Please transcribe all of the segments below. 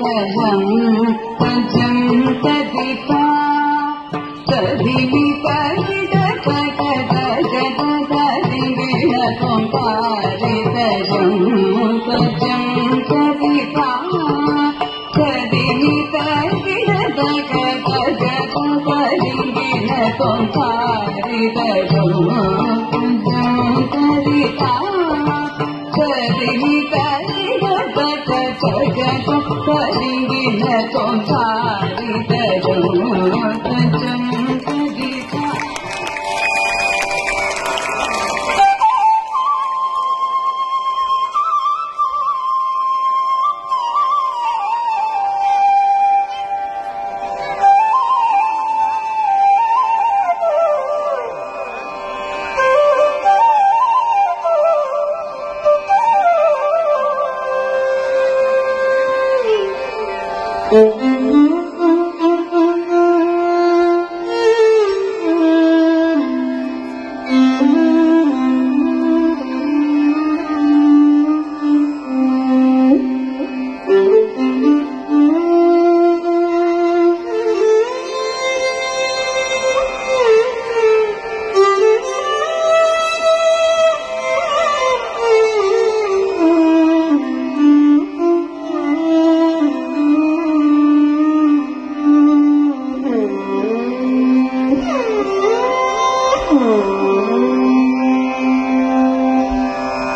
पजन्तदिता चदिवि परिड पगदगदगदिगणकम्पारितजं पजन्तदिता चदिवि परिड पगदगदगदिगणकम्पारितजं पजन्तदिता चदिवि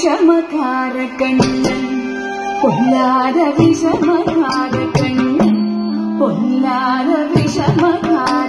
शमकारकम् पुल्लादपि समकारकम् पुल्लादपि समकार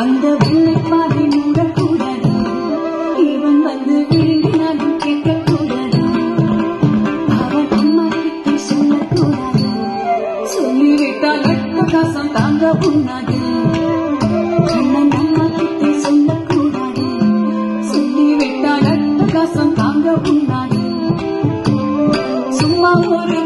அந்த வெள்ளை பாதை மூடக்கூடாது இவன் வந்து விரும்பினாலும் கேட்கக்கூடாது அவன் சொல்லக்கூடாது சொல்லிவிட்டால் எட்டகாசம் தாங்க உண்ணாது சொல்லிவிட்டால் எட்டகாசம் தாங்க உண்ணாது சும்மா ஒரு